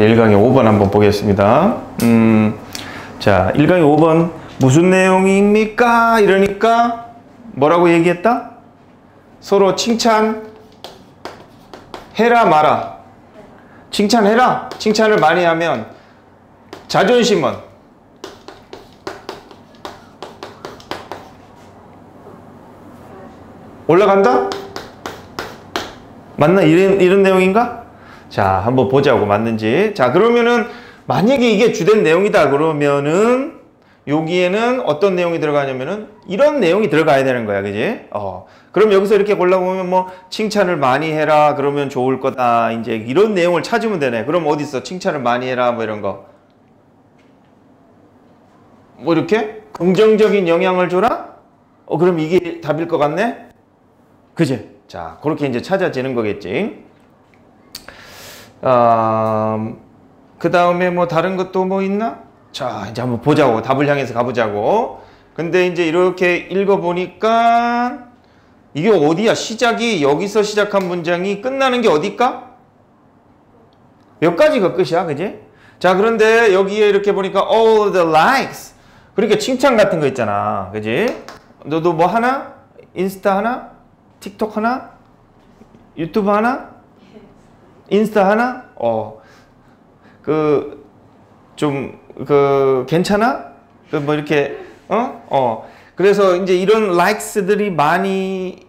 1강의 5번 한번 보겠습니다. 음, 자, 1강의 5번 무슨 내용입니까? 이러니까 뭐라고 얘기했다? 서로 칭찬 해라 마라. 칭찬해라. 칭찬을 많이 하면 자존심은 올라간다? 맞나? 이런, 이런 내용인가? 자, 한번 보자고 맞는지. 자, 그러면은 만약에 이게 주된 내용이다 그러면은 여기에는 어떤 내용이 들어가냐면은 이런 내용이 들어가야 되는 거야. 그지? 어. 그럼 여기서 이렇게 골라보면 뭐 칭찬을 많이 해라 그러면 좋을 거다. 이제 이런 내용을 찾으면 되네. 그럼 어디 있어? 칭찬을 많이 해라 뭐 이런 거. 뭐 이렇게 긍정적인 영향을 줘라? 어, 그럼 이게 답일 것 같네? 그지? 자, 그렇게 이제 찾아지는 거겠지. 어, 그 다음에 뭐 다른 것도 뭐 있나? 자, 이제 한번 보자고. 답을 향해서 가보자고. 근데 이제 이렇게 읽어보니까 이게 어디야? 시작이 여기서 시작한 문장이 끝나는 게 어딜까? 몇 가지가 끝이야, 그지? 자, 그런데 여기에 이렇게 보니까 all the likes. 그러니까 칭찬 같은 거 있잖아, 그지? 너도 뭐 하나? 인스타 하나? 틱톡 하나? 유튜브 하나? 인스타 하나? 어, 그, 좀, 그, 괜찮아? 그, 뭐, 이렇게, 어? 어. 그래서 이제 이런 likes들이 많이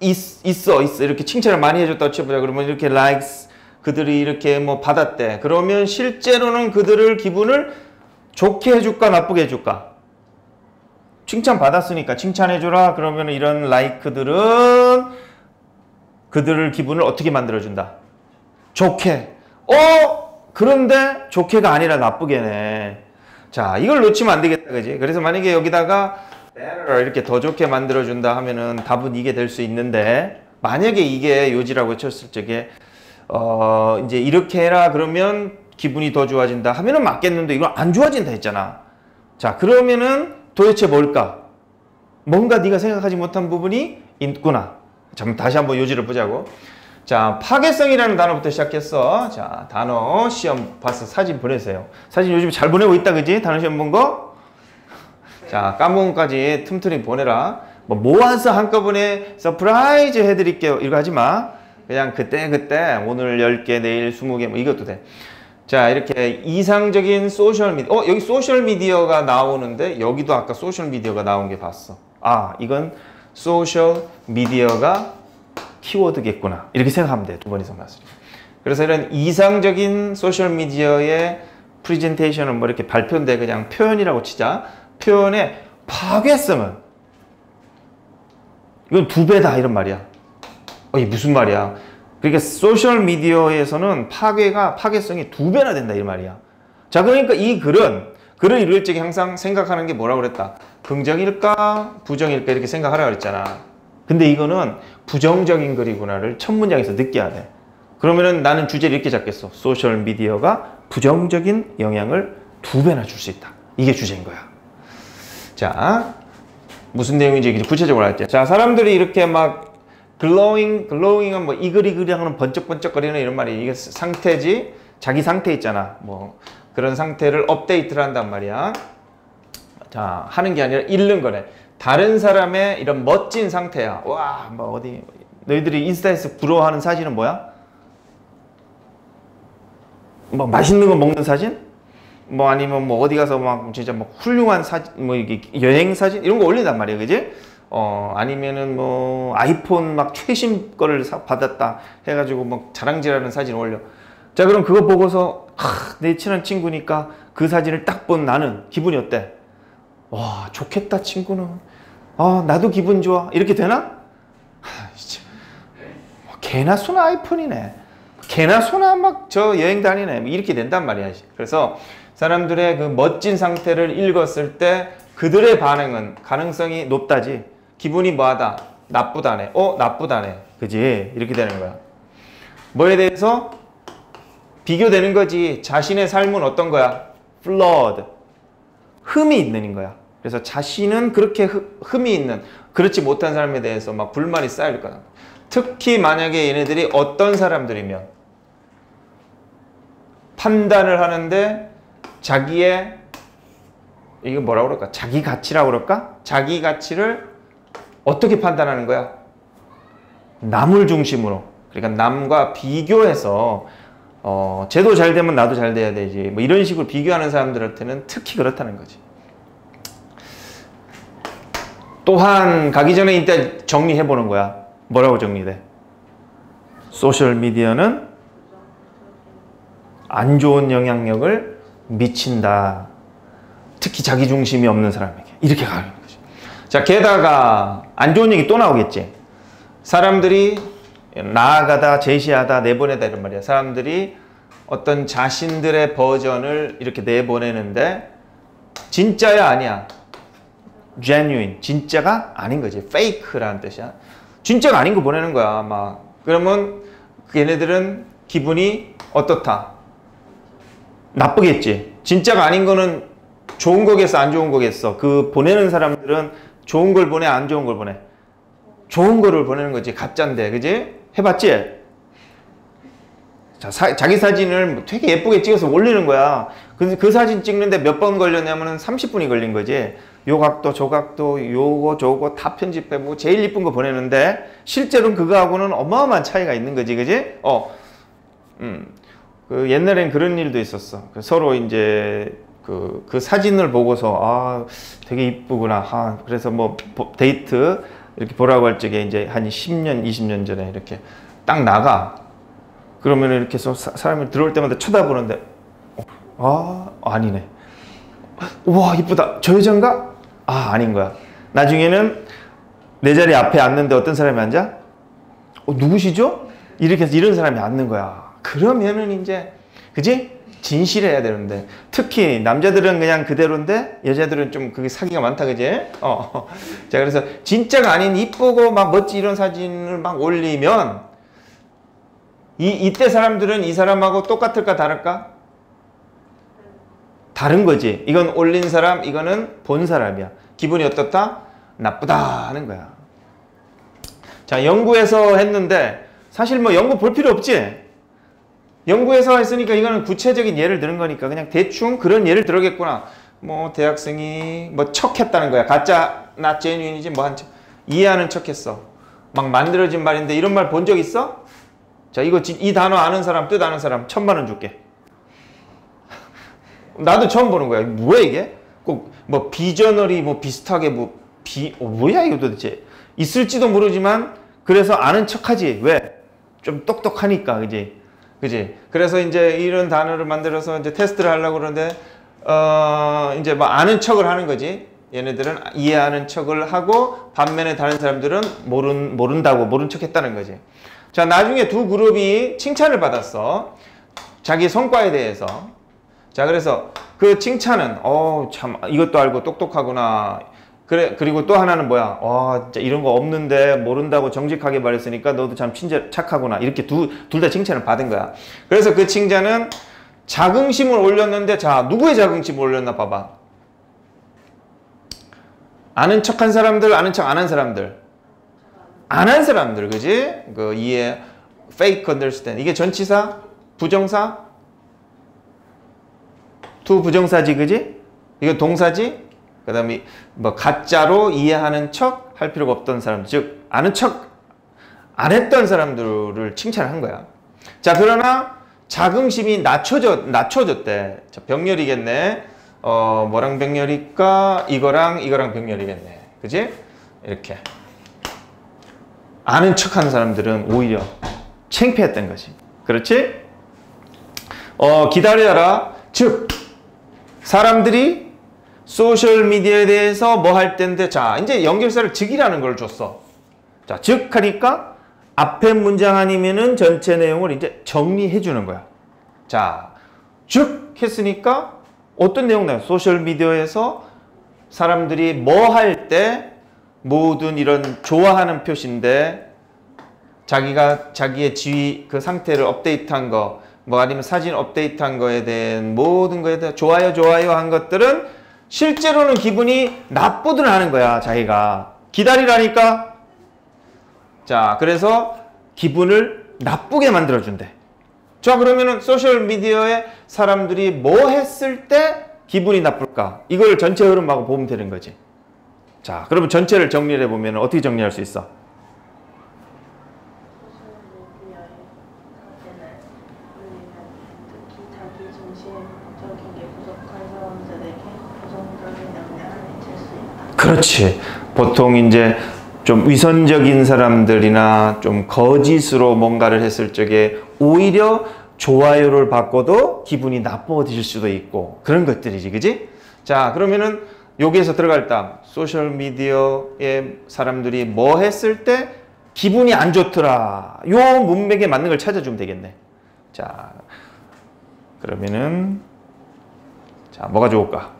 있, 있어, 있어. 이렇게 칭찬을 많이 해줬다고 쳐보자. 그러면 이렇게 likes, 그들이 이렇게 뭐 받았대. 그러면 실제로는 그들을 기분을 좋게 해줄까, 나쁘게 해줄까? 칭찬 받았으니까 칭찬해줘라. 그러면 이런 라이크들은 그들을 기분을 어떻게 만들어준다? 좋게. 어? 그런데 좋게가 아니라 나쁘게네. 자, 이걸 놓치면 안 되겠다. 그지? 그래서 만약에 여기다가 이렇게 더 좋게 만들어준다 하면은 답은 이게 될 수 있는데 만약에 이게 요지라고 쳤을 적에 어, 이제 이렇게 해라 그러면 기분이 더 좋아진다 하면은 맞겠는데 이건 안 좋아진다 했잖아. 자, 그러면은 도대체 뭘까? 뭔가 네가 생각하지 못한 부분이 있구나. 자, 다시 한번 요지를 보자고. 자, 파괴성이라는 단어부터 시작했어. 자, 단어 시험 봐서 사진 보내세요. 사진 요즘 잘 보내고 있다, 그지? 단어 시험 본 거? 자, 까먹은 까지 틈틈이 보내라. 뭐 모아서 한꺼번에 surprise 해드릴게요. 이거 하지 마. 그냥 그때 그때 오늘 10개, 내일 20개 뭐 이것도 돼. 자 이렇게 이상적인 소셜미디어 어 여기 소셜미디어가 나오는데 여기도 아까 소셜미디어가 나온 게 봤어 아 이건 소셜미디어가 키워드겠구나 이렇게 생각하면 돼두 번 이상 봤으니 그래서 이런 이상적인 소셜미디어의 프리젠테이션은 뭐 이렇게 발표인데 그냥 표현이라고 치자 표현의 파괴성은 이건 두 배다 이런 말이야 어, 이 무슨 말이야 그러니까 소셜 미디어에서는 파괴가 파괴성이 두 배나 된다 이 말이야. 자 그러니까 이 글은 글을 읽을 적에 항상 생각하는 게 뭐라고 그랬다. 긍정일까 부정일까 이렇게 생각하라 그랬잖아. 근데 이거는 부정적인 글이구나를 첫 문장에서 느껴야 돼. 그러면은 나는 주제를 이렇게 잡겠어. 소셜 미디어가 부정적인 영향을 두 배나 줄 수 있다. 이게 주제인 거야. 자 무슨 내용인지 구체적으로 할게. 자 사람들이 이렇게 막 글로잉, 글로잉은 뭐 이글이글 하는 번쩍번쩍거리는 이런 말이 이게 상태지. 자기 상태 있잖아. 뭐 그런 상태를 업데이트를 한단 말이야. 자, 하는 게 아니라 잃는 거네. 다른 사람의 이런 멋진 상태야. 와, 뭐 어디 너희들이 인스타에서 부러워하는 사진은 뭐야? 뭐 맛있는 거 먹는 사진? 뭐 아니면 뭐 어디 가서 막 진짜 뭐 훌륭한 사진, 뭐 이게 여행 사진 이런 거 올린단 말이야, 그지? 어, 아니면은 뭐 아이폰 막 최신 거를 사, 받았다 해 가지고 막 자랑질하는 사진 올려. 자, 그럼 그거 보고서 하, 내 친한 친구니까 그 사진을 딱 본 나는 기분이 어때? 와, 좋겠다, 친구는. 아, 나도 기분 좋아. 이렇게 되나? 하, 진짜. 뭐 개나 소나 아이폰이네. 개나 소나 막 저 여행 다니네. 뭐 이렇게 된단 말이야. 그래서 사람들의 그 멋진 상태를 읽었을 때 그들의 반응은 가능성이 높다지. 기분이 뭐하다? 나쁘다네. 어? 나쁘다네. 그지? 이렇게 되는 거야. 뭐에 대해서? 비교되는 거지. 자신의 삶은 어떤 거야? flawed. 흠이 있는 거야. 그래서 자신은 그렇게 흠이 있는, 그렇지 못한 사람에 대해서 막 불만이 쌓일 거야. 특히 만약에 얘네들이 어떤 사람들이면 판단을 하는데 자기의 이거 뭐라 그럴까? 자기 가치라고 그럴까? 자기 가치를 어떻게 판단하는 거야? 남을 중심으로. 그러니까 남과 비교해서 어, 쟤도 잘 되면 나도 잘 돼야 되지. 뭐 이런 식으로 비교하는 사람들한테는 특히 그렇다는 거지. 또한 가기 전에 일단 정리해 보는 거야. 뭐라고 정리돼? 소셜 미디어는 안 좋은 영향력을 미친다. 특히 자기 중심이 없는 사람에게 이렇게 가는 거지. 자, 게다가 안 좋은 얘기 또 나오겠지. 사람들이 나아가다, 제시하다, 내보내다 이런 말이야. 사람들이 어떤 자신들의 버전을 이렇게 내보내는데 진짜야 아니야. Genuine 진짜가 아닌 거지. fake라는 뜻이야. 진짜가 아닌 거 보내는 거야. 막 그러면 얘네들은 기분이 어떻다? 나쁘겠지. 진짜가 아닌 거는 좋은 거겠어, 안 좋은 거겠어. 그 보내는 사람들은 좋은 걸 보내, 안 좋은 걸 보내. 좋은 거를 보내는 거지. 가짜인데, 그지? 해봤지? 자, 사, 자기 사진을 되게 예쁘게 찍어서 올리는 거야. 그, 그 사진 찍는데 몇 번 걸렸냐면 30분이 걸린 거지. 요 각도, 저 각도, 요거, 저거 다 편집해보고 제일 이쁜 거 보내는데 실제로는 그거하고는 어마어마한 차이가 있는 거지, 그지? 어, 음. 그 옛날엔 그런 일도 있었어. 그 서로 이제 그, 그 사진을 보고서 아 되게 이쁘구나. 아, 그래서 뭐 데이트 이렇게 보라고 할 적에 이제 한 10년, 20년 전에 이렇게 딱 나가. 그러면 이렇게 해서 사, 사람이 들어올 때마다 쳐다보는데 어, 아 아니네. 와 이쁘다. 저 여잔가? 아 아닌 거야. 나중에는 내 자리 앞에 앉는데 어떤 사람이 앉아? 어, 누구시죠? 이렇게 해서 이런 사람이 앉는 거야. 그러면은 이제 그지? 진실해야 되는데 특히 남자들은 그냥 그대로인데 여자들은 좀 그게 사기가 많다 그지? 어. 자 그래서 진짜가 아닌 이쁘고 막 멋지 이런 사진을 막 올리면 이 이때 사람들은 이 사람하고 똑같을까 다를까? 다른 거지. 이건 올린 사람, 이거는 본 사람이야. 기분이 어떻다? 나쁘다 하는 거야. 자 연구해서 했는데 사실 뭐 연구 볼 필요 없지? 연구해서 했으니까 이거는 구체적인 예를 드는 거니까 그냥 대충 그런 예를 들어겠구나. 뭐 대학생이 뭐 척했다는 거야. 가짜 나 제뉴인이지 뭐 한 척. 이해하는 척했어. 막 만들어진 말인데 이런 말 본 적 있어? 자 이거 이 단어 아는 사람 뜻 아는 사람 천만 원 줄게. 나도 처음 보는 거야. 뭐야 이게? 꼭 뭐 비저널이 뭐 비슷하게 뭐 비, 어, 뭐야 이거 도대체? 있을지도 모르지만 그래서 아는 척하지. 왜? 좀 똑똑하니까 그지? 그지? 그래서 이제 이런 단어를 만들어서 이제 테스트를 하려고 그러는데, 어, 이제 뭐 아는 척을 하는 거지. 얘네들은 이해하는 척을 하고, 반면에 다른 사람들은 모른, 모른다고, 모른 척 했다는 거지. 자, 나중에 두 그룹이 칭찬을 받았어. 자기 성과에 대해서. 자, 그래서 그 칭찬은, 어, 참, 이것도 알고 똑똑하구나. 그래 그리고 또 하나는 뭐야? 와 진짜 이런 거 없는데 모른다고 정직하게 말했으니까 너도 참 친절 착하구나 이렇게 두둘다 칭찬을 받은 거야. 그래서 그 칭찬은 자긍심을 올렸는데 자 누구의 자긍심을 올렸나 봐봐. 아는 척한 사람들, 아는 척 안 한 사람들, 안 한 사람들, 그지? 그 이해, fake understand 이게 전치사, 부정사, to 부정사지, 그지? 이거 동사지? 그 다음에 뭐 가짜로 이해하는 척 할 필요가 없던 사람, 즉 아는 척 안 했던 사람들을 칭찬한 거야. 자 그러나 자긍심이 낮춰져 낮춰졌대. 자, 병렬이겠네. 어 뭐랑 병렬일까? 이거랑 이거랑 병렬이겠네. 그지? 이렇게 아는 척하는 사람들은 오히려 창피했던 거지. 그렇지? 어 기다려라. 즉 사람들이 소셜 미디어에 대해서 뭐할 텐데 자 이제 연결사를 즉이라는 걸 줬어. 자 즉 하니까 앞에 문장 아니면은 전체 내용을 이제 정리해 주는 거야. 자즉 했으니까 어떤 내용 나요? 소셜 미디어에서 사람들이 뭐 할 때 모든 이런 좋아하는 표시인데 자기가 자기의 지위 그 상태를 업데이트한 거 뭐 아니면 사진 업데이트한 거에 대한 모든 거에 대해 좋아요 좋아요 한 것들은 실제로는 기분이 나쁘든 하는 거야, 자기가. 기다리라니까? 자, 그래서 기분을 나쁘게 만들어준대. 자 그러면은 소셜 미디어에 사람들이 뭐 했을 때 기분이 나쁠까? 이걸 전체 흐름하고 보면 되는 거지. 자, 그러면 전체를 정리해 보면 어떻게 정리할 수 있어? 소셜미디어에 사진을 올리면 특히 자기 중심적인 게 부족한 사람들에게 부정적인 영향을 미칠 수 있다. 그렇지. 보통 이제 좀 위선적인 사람들이나 좀 거짓으로 뭔가를 했을 적에 오히려 좋아요를 받고도 기분이 나빠질 수도 있고 그런 것들이지, 그지? 자, 그러면은 여기에서 들어갈 때 소셜 미디어에 사람들이 뭐 했을 때 기분이 안 좋더라. 요 문맥에 맞는 걸 찾아주면 되겠네. 자, 그러면은 자, 뭐가 좋을까?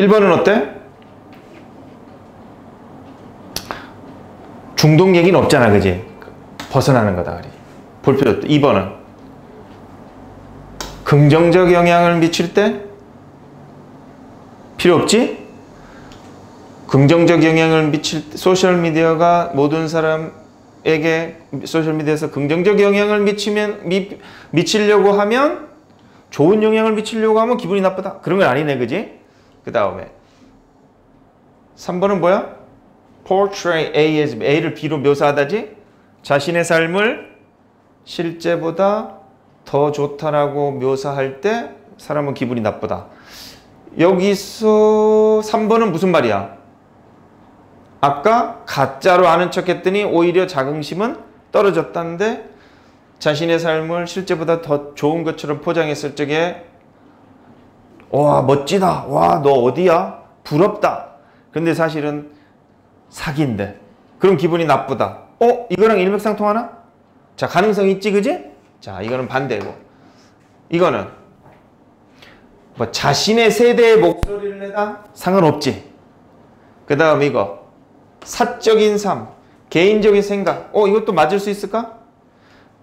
1번은 어때? 중독 얘기는 없잖아, 그지? 벗어나는 거다, 그리. 볼 필요 없다. 2번은 긍정적 영향을 미칠 때 필요 없지? 긍정적 영향을 미칠 때 소셜 미디어가 모든 사람에게 소셜 미디어에서 긍정적 영향을 미치면 미, 미치려고 하면 좋은 영향을 미치려고 하면 기분이 나쁘다. 그런 건 아니네, 그지? 그 다음에 3번은 뭐야? portray A as A를 B로 묘사하다지 자신의 삶을 실제보다 더 좋다라고 묘사할 때 사람은 기분이 나쁘다. 여기서 3번은 무슨 말이야? 아까 가짜로 아는 척 했더니 오히려 자긍심은 떨어졌다는데 자신의 삶을 실제보다 더 좋은 것처럼 포장했을 적에 와 멋지다. 와 너 어디야? 부럽다. 근데 사실은 사기인데. 그럼 기분이 나쁘다. 어? 이거랑 일맥상통하나? 자 가능성 있지 그지? 자 이거는 반대고. 이거는 뭐 자신의 세대의 목소리를 내다? 상관없지. 그 다음 이거. 사적인 삶. 개인적인 생각. 어 이것도 맞을 수 있을까?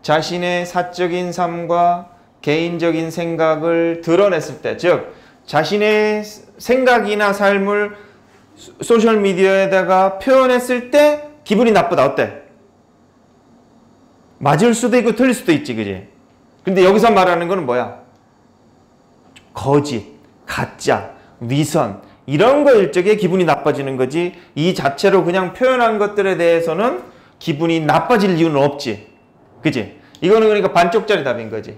자신의 사적인 삶과 개인적인 생각을 드러냈을 때, 즉, 자신의 생각이나 삶을 소셜 미디어에다가 표현했을 때 기분이 나쁘다. 어때? 맞을 수도 있고 틀릴 수도 있지, 그지? 근데 여기서 말하는 거는 뭐야? 거짓, 가짜, 위선, 이런 거 일 적에 기분이 나빠지는 거지, 이 자체로 그냥 표현한 것들에 대해서는 기분이 나빠질 이유는 없지. 그지? 이거는 그러니까 반쪽짜리 답인 거지.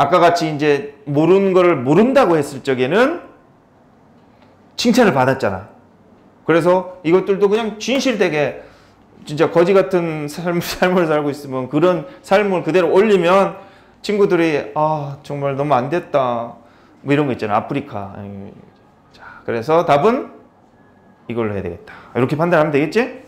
아까 같이 이제 모르는 거를 모른다고 했을 적에는 칭찬을 받았잖아. 그래서 이것들도 그냥 진실되게 진짜 거지 같은 삶, 삶을 살고 있으면 그런 삶을 그대로 올리면 친구들이 아 정말 너무 안 됐다 뭐 이런 거 있잖아 아프리카 자 그래서 답은 이걸로 해야 되겠다 이렇게 판단하면 되겠지?